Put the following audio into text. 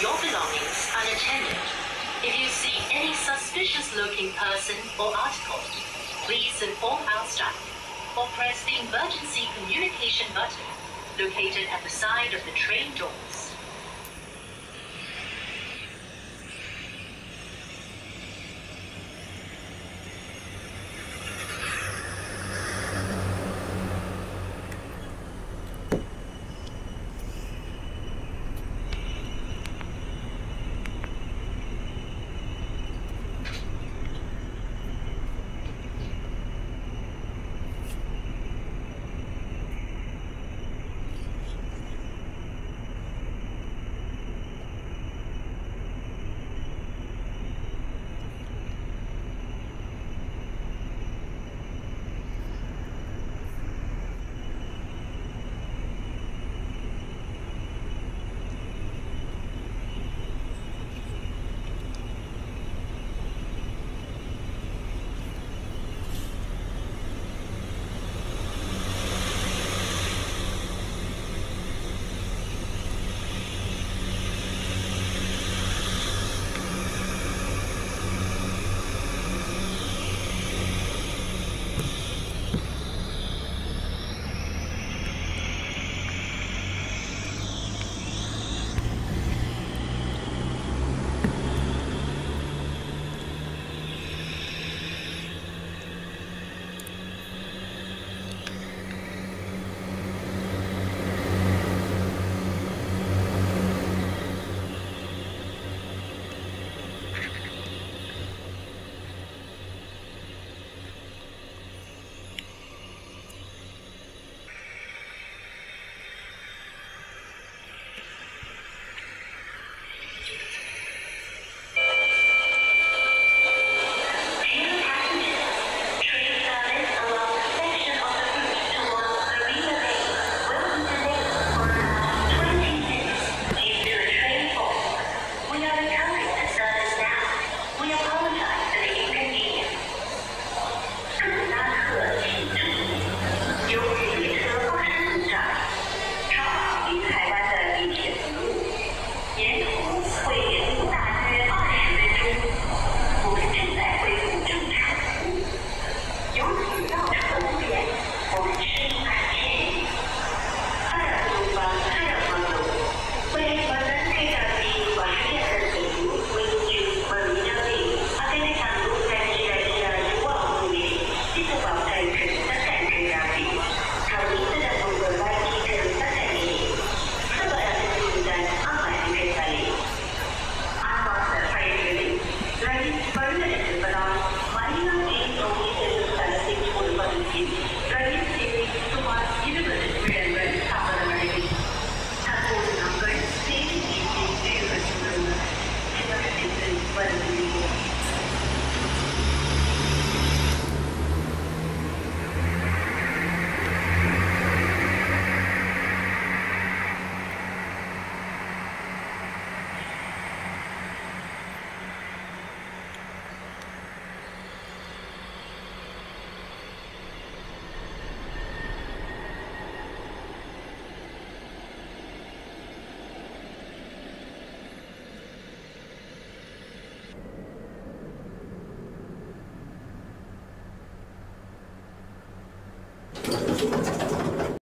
your belongings unattended. If you see any suspicious looking person or article, please inform our staff or press the emergency communication button located at the side of the train doors.